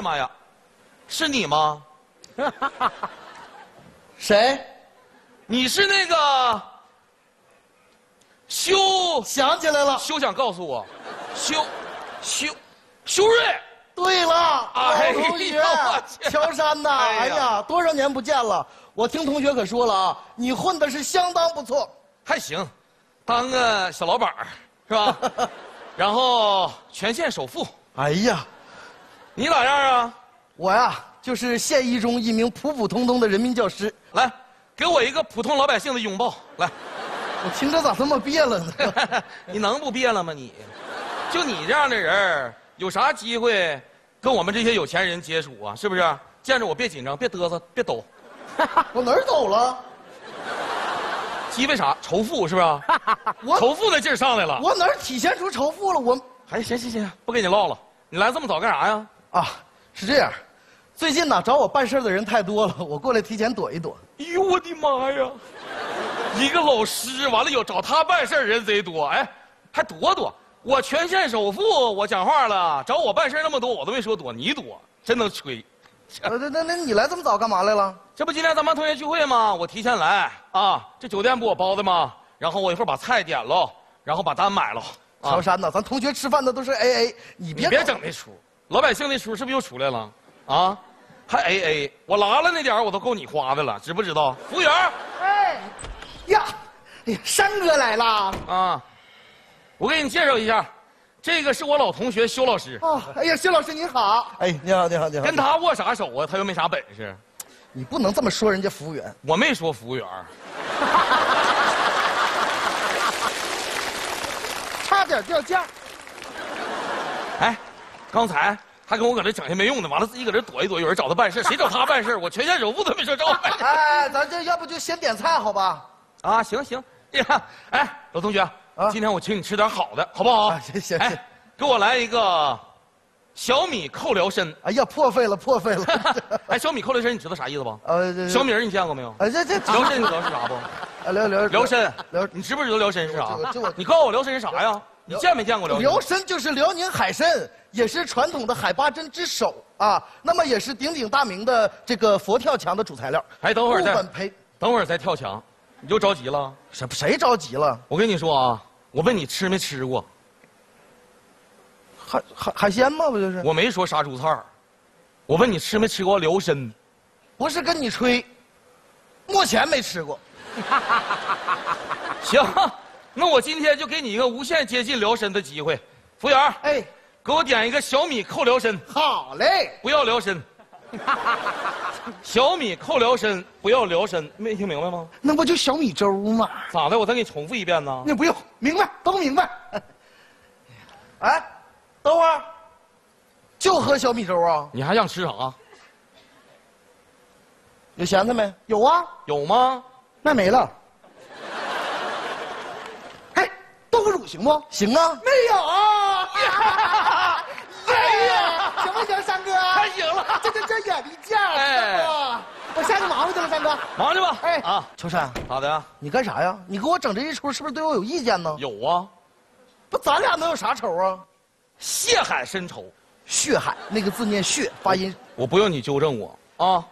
呀妈呀，是你吗？谁？你是那个修想起来了。休想告诉我，修修修睿。对了，哎老同学，乔山呐，哎呀哎呀，多少年不见了！我听同学可说了啊，你混的是相当不错。还行，当个小老板是吧？然后全县首富，哎呀，你咋样啊？我呀，就是县一中一名普普通通的人民教师。来，给我一个普通老百姓的拥抱。来，我听着咋这么别了呢？你能不别了吗你？就你这样的人有啥机会跟我们这些有钱人接触啊？是不是？见着我别紧张，别嘚瑟，别抖。我哪儿走了？鸡为啥？仇富是不是？我仇富那劲儿上来了。我哪儿体现出仇富了？我哎，行行行，不跟你唠了。你来这么早干啥呀？啊，是这样，最近呢找我办事的人太多了，我过来提前躲一躲。哎呦我的妈呀！一个老师完了有找他办事儿人贼多，哎，还躲躲。我全县首富，我讲话了，找我办事那么多，我都没说躲，你躲，真能吹。呃，那那那你来这么早干嘛来了？这不今天咱班同学聚会吗？我提前来啊，这酒店不我包的吗？然后我一会儿把菜点喽，然后把单买了。啊乔，山呐，咱同学吃饭的都是 A A，你你别别整那出，老百姓的出是不是又出来了？啊，还 A A，我拉了那点儿我都够你花的了，知不知道？服务员哎呀，哎呀，山哥来了。啊，我给你介绍一下，这个是我老同学修老师，啊，哎呀，修老师您好。哎，你好，你好，你好。跟他握啥手啊？他又没啥本事。你不能这么说人家服务员。我没说服务员，差点掉价。哎，刚才还跟我搁这整些没用的，完了自己搁这躲一躲，有人找他办事，谁找他办事？我全县首富都没说找我办事。哎，咱这要不就先点菜好吧？啊，行行，呀，哎，老同学，啊今天我请你吃点好的，好不好？啊行行行哎，给我来一个小米扣辽参。哎呀，破费了，破费了。哎，小米扣辽参，你知道啥意思不？小米儿你见过没有？哎，这这辽参你知道是啥不？啊辽辽辽参，辽你知不知道辽参是啥这个这我？你告诉我辽参是啥呀？你见没见过辽参？辽参就是辽宁海参，也是传统的海八珍之首啊。那么也是鼎鼎大名的这个佛跳墙的主材料。哎，等会儿再本培等会儿再跳墙，你就着急了。谁谁着急了？我跟你说啊，我问你吃没吃过，海海海鲜吗？不就是？我没说杀猪菜儿我问你吃没吃过辽参？不是跟你吹，目前没吃过。行，那我今天就给你一个无限接近辽参的机会。服务员，哎，给我点一个小米扣辽参，好嘞。不要辽参。小米扣辽参，不要辽参，没听明白吗？那不就小米粥吗？咋的？我再给你重复一遍呢。那不用，明白，都明白。哎，等会儿，就喝小米粥啊？你还想吃啥？有咸菜没？有啊，有吗？那没了。行不？行啊。没有啊。哎呀，行不行，三哥？太行了，这这这眼力见儿，哎知道不？我下去忙活去了，三哥。忙去吧。哎啊，秋山，咋的呀？你干啥呀？你给我整这一出，是不是对我有意见呢？有啊，不，咱俩能有啥仇啊？血海深仇。血海那个字念血，发音我不用你纠正我啊！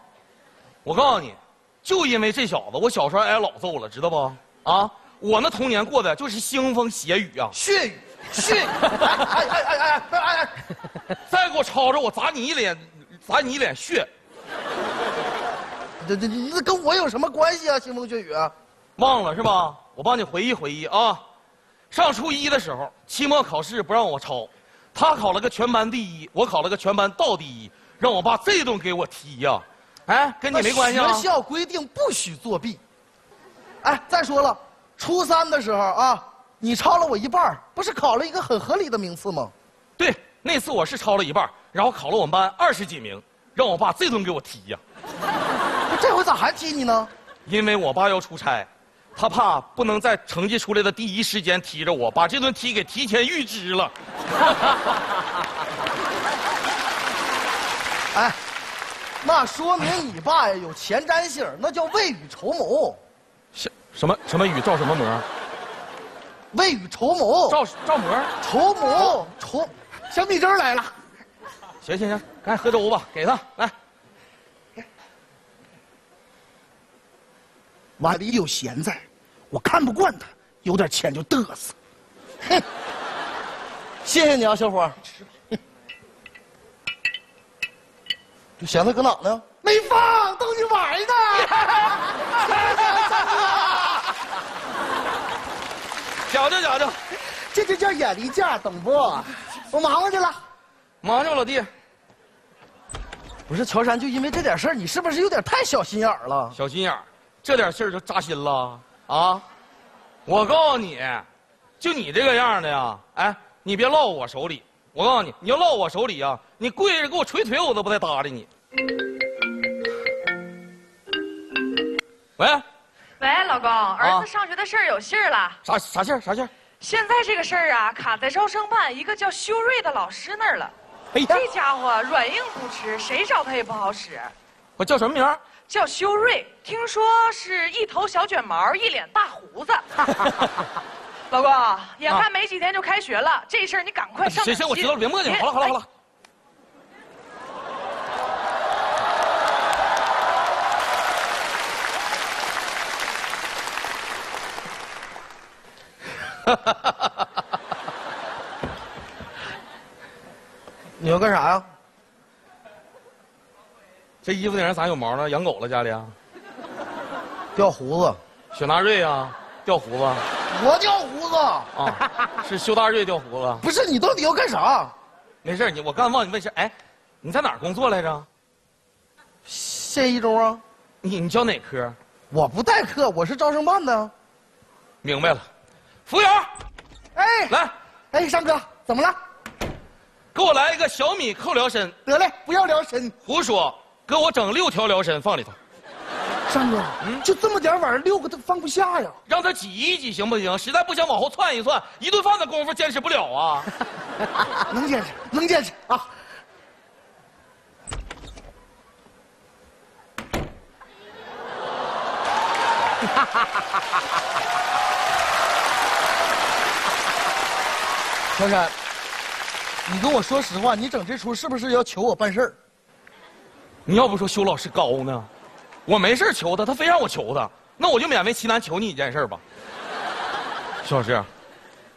我告诉你，就因为这小子，我小时候挨老揍了，知道不？啊，我那童年过的就是腥风血雨啊！血雨，血雨。哎哎哎哎哎哎！再给我吵吵，我砸你一脸，砸你一脸血！这这那跟我有什么关系啊？腥风血雨啊？忘了是吧？我帮你回忆回忆啊。上初一的时候，期末考试不让我抄，他考了个全班第一，我考了个全班倒第一，让我爸这顿给我踢呀、哎，跟你没关系啊。学校规定不许作弊。哎，再说了，初三的时候啊，你抄了我一半儿不是考了一个很合理的名次吗？对，那次我是抄了一半，然后考了我们班二十几名，让我爸这顿给我踢呀、这回咋还踢你呢？因为我爸要出差，他怕不能在成绩出来的第一时间踢着我，把这顿踢给提前预支了。哎，那说明你爸呀有前瞻性，那叫未雨绸缪。什什么什么雨照什么膜？未雨绸缪，照照膜？绸缪绸，小米粥来了。行行行，赶紧喝粥吧，给他来。碗里有咸菜，我看不惯他，有点钱就嘚瑟。哼，谢谢你啊，小伙。这咸菜搁哪呢？没放，逗你玩呢。讲究讲究，这就叫眼力劲，懂不？我忙活去了。忙去吧，老弟。不是乔杉，就因为这点事儿，你是不是有点太小心眼儿了？小心眼儿，这点事儿就扎心了啊！我告诉你，就你这个样的呀，哎，你别落我手里。我告诉你，你要落我手里啊，你跪着给我捶腿，我都不带搭理你。喂，喂，老公，儿啊子上学的事儿有信儿了。啥啥信儿？啥信儿？现在这个事儿啊，卡在招生办一个叫修睿的老师那儿了。哎呀，这家伙软硬不吃，谁找他也不好使。我叫什么名儿？叫修睿，听说是一头小卷毛，一脸大胡子。老公，眼看没几天就开学了，这事儿你赶快上点行行，我知道了，别磨叽好了好了好了。你要干啥呀？这衣服顶上咋有毛呢？养狗了家里啊？掉胡子。雪纳瑞啊，掉胡子我掉胡子。啊？是修大瑞掉胡子？不是你到底要干啥？没事你我刚忘你问事儿哎，你在哪儿工作来着？县一中啊？你你教哪科？我不代课，我是招生办的。明白了。服务员，哎，来，哎，山哥，怎么了？给我来一个小米扣辽参。得嘞，不要辽参。胡说，给我整六条辽参放里头，山哥，嗯就这么点玩意儿，六个都放不下呀。让他挤一挤行不行？实在不行往后窜一窜，一顿饭的功夫坚持不了啊！能坚持，能坚持啊！乔杉，你跟我说实话，你整这出是不是要求我办事儿？你要不说修老师高呢，我没事求他，他非让我求他，那我就勉为其难求你一件事吧。徐老师，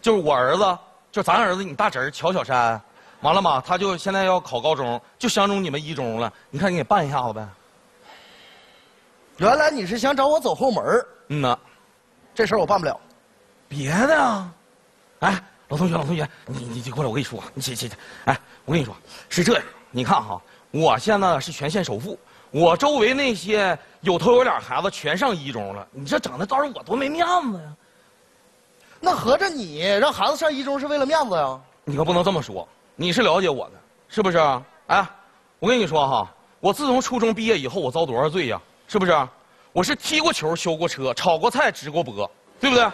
就是我儿子，就咱儿子，你大侄儿乔小山，完了嘛，他就现在要考高中，就相中你们一中了，你看你给办一下子呗。原来你是想找我走后门嗯呐，这事儿我办不了。别的啊，哎，老同学，老同学，你你你过来，我跟你说，你起起起，哎，我跟你说是这样，你看哈，我现在是全县首富，我周围那些有头有脸孩子全上一中了，你这整的到时候我多没面子呀！那合着你让孩子上一中是为了面子呀？你可不能这么说，你是了解我的，是不是？哎，我跟你说哈，我自从初中毕业以后，我遭多少罪呀？是不是？我是踢过球、修过车、炒过菜、直过播，对不对？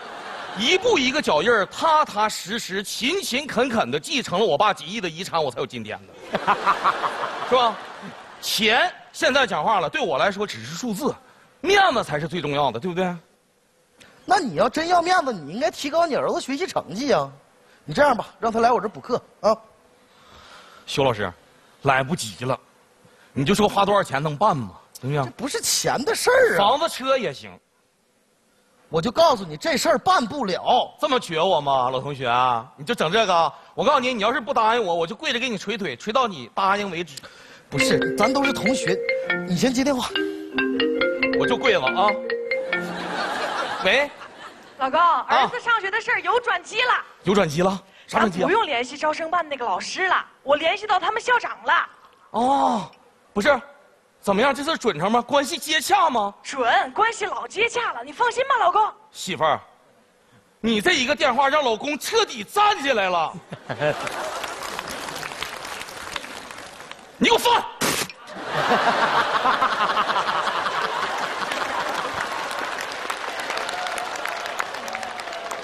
一步一个脚印儿，踏踏实实、勤勤恳恳的继承了我爸几亿的遗产，我才有今天的，是吧？钱现在讲话了，对我来说只是数字，面子才是最重要的，对不对？那你要真要面子，你应该提高你儿子学习成绩呀。你这样吧，让他来我这补课啊。修老师，来不及了，你就说花多少钱能办吗？行不行？不是钱的事儿啊，房子、车也行。我就告诉你，这事儿办不了。这么绝我吗，老同学啊？你就整这个啊？我告诉你，你要是不答应我，我就跪着给你捶腿，捶到你答应为止。不是，咱都是同学，你先接电话。我就跪了啊！喂，老公，儿子上学的事儿有转机了，有转机了？啥转机啊？不用联系招生办那个老师了，我联系到他们校长了，哦，不是，怎么样？这事准成吗？关系接洽吗？准，关系老接洽了，你放心吧，老公。媳妇儿，你这一个电话让老公彻底站起来了。你给我翻！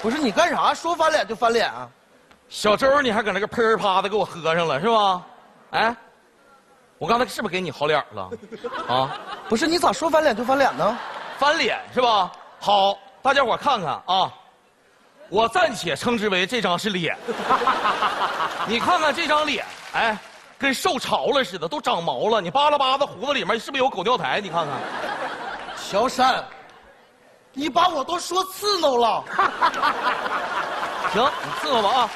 不是你干啥？说翻脸就翻脸啊？小周，你还搁那个喷儿啪的给我喝上了是吧？哎，我刚才是不是给你好脸了？啊，不是你咋说翻脸就翻脸呢？翻脸是吧？好，大家伙看看啊，我暂且称之为这张是脸。你看看这张脸，哎，跟受潮了似的，都长毛了。你扒拉扒拉胡子里面是不是有狗尿苔？你看看。乔山，你把我都说刺挠了。行，你伺候吧啊。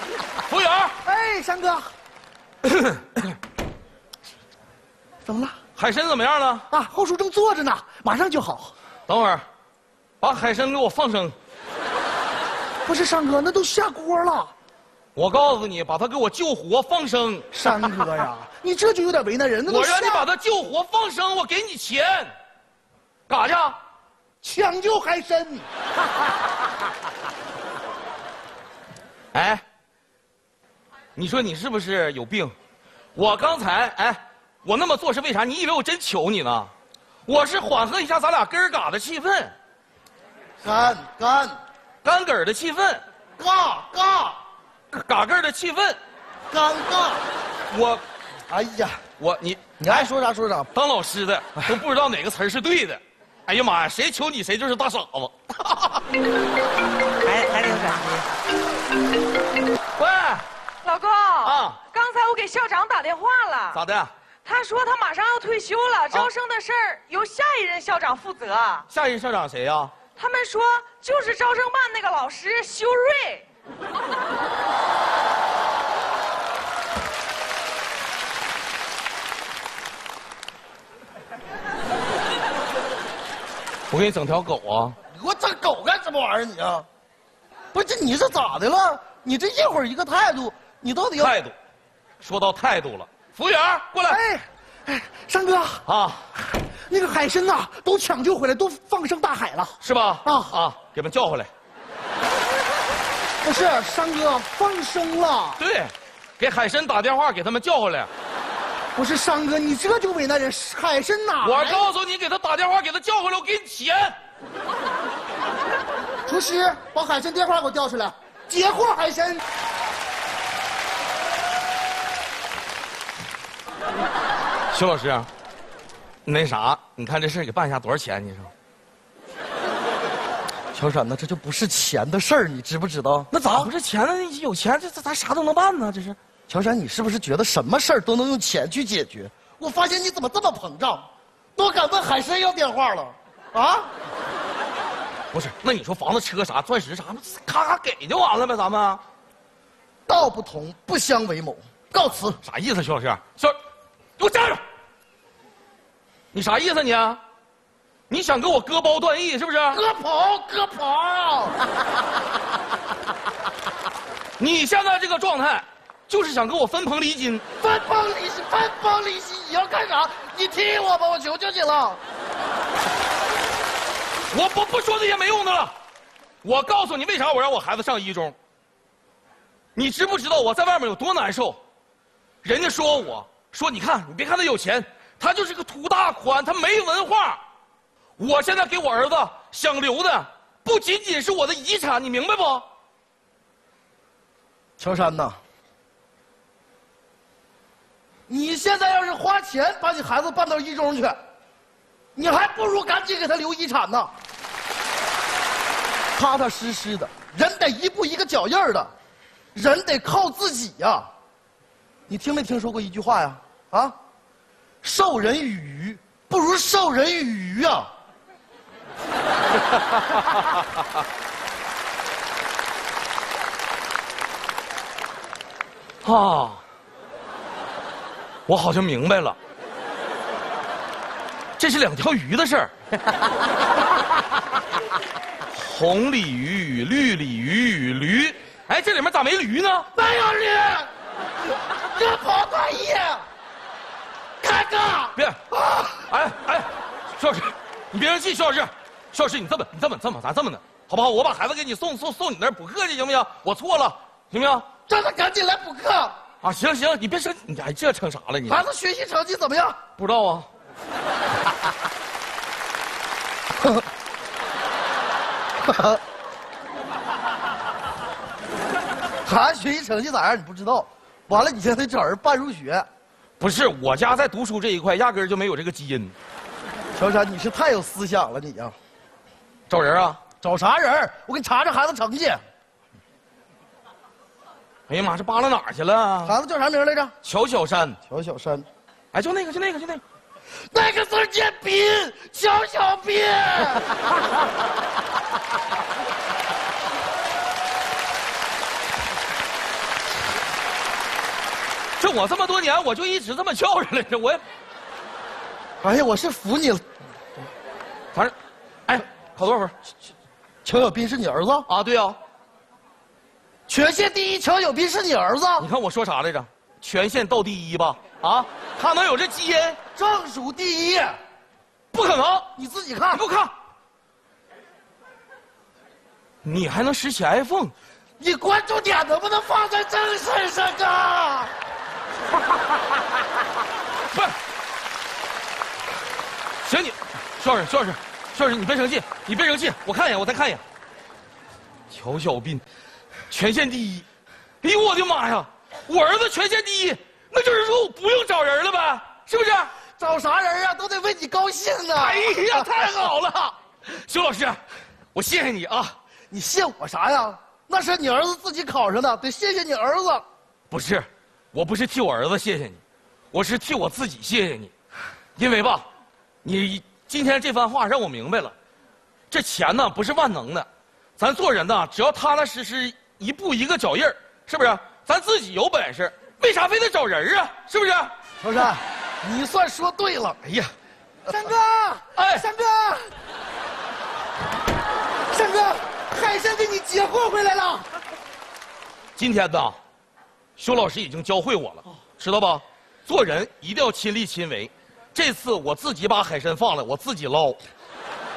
服务员，哎，山哥，怎么了？海参怎么样了？啊，后厨正做着呢，马上就好。等会儿，把海参给我放生。不是山哥，那都下锅了。我告诉你，把它给我救活放生。山哥呀，你这就有点为难人。了我让你把它救活放生，我给你钱。干啥去？抢救海参。哎，你说你是不是有病？我刚才哎，我那么做是为啥？你以为我真求你呢？我是缓和一下咱俩根儿嘎的气氛，干干干梗儿的气氛，尬尬嘎根儿的气氛。尴尬。我哎呀，我你你爱说啥说啥。当老师的都不知道哪个词儿是对的。哎呀妈呀，谁求你谁就是大傻子。还还得有感觉。喂，老公啊刚才我给校长打电话了，咋的？他说他马上要退休了，招生的事儿由下一任校长负责。下一任校长谁呀、他们说就是招生办那个老师修睿。我给你整条狗啊！你给我整狗干什么玩意儿你啊？不是你是咋的了？你这一会儿一个态度，你到底要？态度，说到态度了，服务员过来。哎，哎，山哥，啊，那个海参呐、都抢救回来，都放生大海了。是吧？啊啊，给他们叫回来。不是，山哥放生了。对，给海参打电话，给他们叫回来。不是山哥，你这就为难人。海参哪？我告诉你，给他打电话，给他叫回来，我给你钱。厨师，把海参电话给我调出来，截获海参。徐老师，那啥，你看这事儿给办一下多少钱？你说？乔山，呢这就不是钱的事儿，你知不知道？那咋不是钱呢？有钱这这咱啥都能办呢？这是。乔山，你是不是觉得什么事儿都能用钱去解决？我发现你怎么这么膨胀，都敢问海参要电话了，啊？不是，那你说房子、车啥、钻石啥，咔咔给就完了呗？咱们道不同不相为谋，告辞。啥意思？徐老师，小，给我站着！你啥意思你？你想跟我割包断义是不是？割袍，割袍。你现在这个状态，就是想跟我分崩离析。分崩离析，分崩离析，你要干啥？你踢我吧，我求求你了。我不不说这些没用的了。我告诉你，为啥我让我孩子上一中？你知不知道我在外面有多难受？人家说我说，你看，你别看他有钱，他就是个土大款，他没文化。我现在给我儿子想留的，不仅仅是我的遗产，你明白不？乔山呐，你现在要是花钱把你孩子办到一中去，你还不如赶紧给他留遗产呢。踏踏实实的，人得一步一个脚印的，人得靠自己呀、你听没听说过一句话呀？啊，授人以鱼不如授人以渔啊、啊，我好像明白了，这是两条鱼的事儿。红鲤鱼与绿鲤鱼与驴，哎，这里面咋没驴呢？没有驴，割袍断义，尴尬。别，哎哎，徐老师，你别生气，徐老师，徐老师，你这么你这么这么，咱这么的，好不好？我把孩子给你送送送你那儿补课去，行不行？我错了，行不行？让他赶紧来补课。啊，行行，你别生，你哎这成啥了你？孩子学习成绩怎么样？不知道啊？孩子学习成绩咋样？你不知道。完了，你现在找人办入学。不是，我家在读书这一块压根儿就没有这个基因。乔山，你是太有思想了，你呀、找人啊？找啥人？我给你查查孩子成绩。哎呀妈，这扒拉哪儿去了？孩子叫啥名来着？乔小山，乔小山。哎，就那个，就那个，就那个。那个字儿念斌，乔小斌。这我这么多年，我就一直这么叫着来着，我也，哎呀，我是服你了。反正，哎，考多少分？乔小斌是你儿子？啊，对啊、全县第一乔小斌是你儿子？你看我说啥来着？全县倒第一吧？啊，他能有这基因？正数第一，不可能！你自己看你给。我看，你还能拾起 iPhone？你关注点能不能放在正身上啊？不是，行你，徐老师，徐老师，徐老师，你别生气，你别生气，我看一眼，我再看一眼。乔小斌，全县第一，哎呦我的妈呀！我儿子全县第一，那就是说我不用找人了呗，是不是？找啥人啊？都得为你高兴呢。哎呀，太好了！徐老师，我谢谢你啊！你谢我啥呀？那是你儿子自己考上的，得谢谢你儿子。不是，我不是替我儿子谢谢你，我是替我自己谢谢你，因为吧，你今天这番话让我明白了，这钱呢不是万能的，咱做人呢，只要踏踏实实，一步一个脚印儿，是不是？咱自己有本事，为啥非得找人啊？是不是？小山，你算说对了。哎呀，山哥，哎山哥，山哥，海参给你接货回来了。今天呢，修老师已经教会我了，知道吧？做人一定要亲力亲为。这次我自己把海参放了，我自己捞，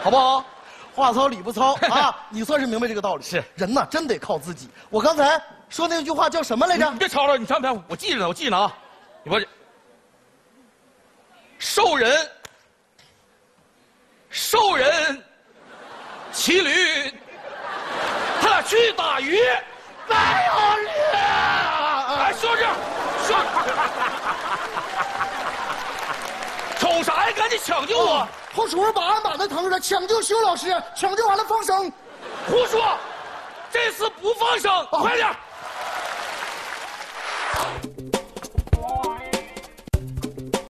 好不好？话糙理不糙啊！你算是明白这个道理。是人呐，真得靠自己。我刚才说那句话叫什么来着你？别吵吵，你瞧别，我记着呢，我记着呢啊。你说这兽人，兽人，骑驴，他俩去打鱼，没有驴。哎，说这，说，瞅啥呀？赶紧抢救啊！后厨把案板子腾出来，抢救修老师，抢救完了放生。胡说！这次不放生，快点！